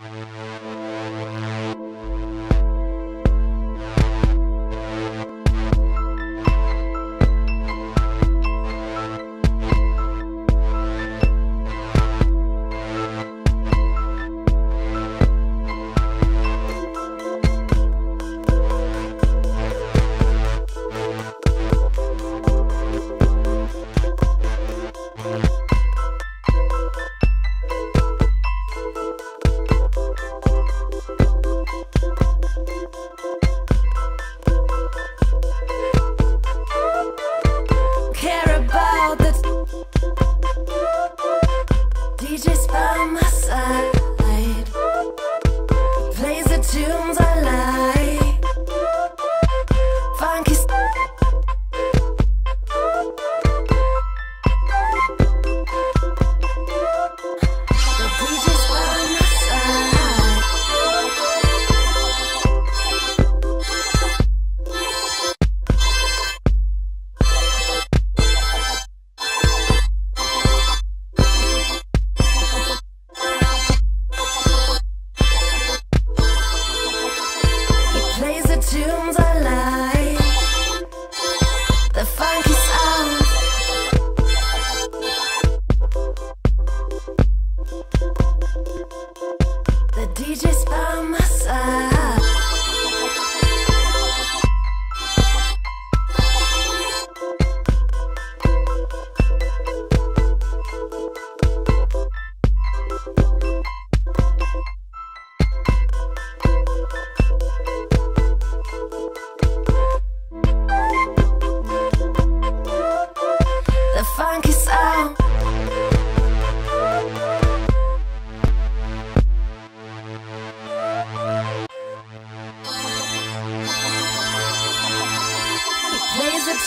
you. my side. The DJ's by my side.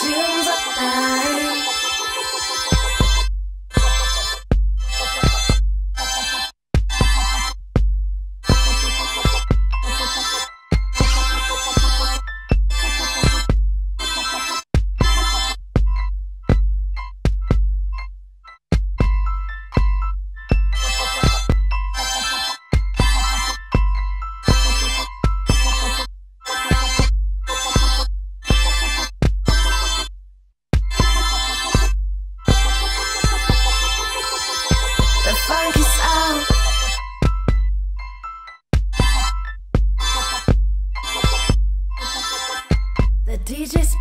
Seems like DJ's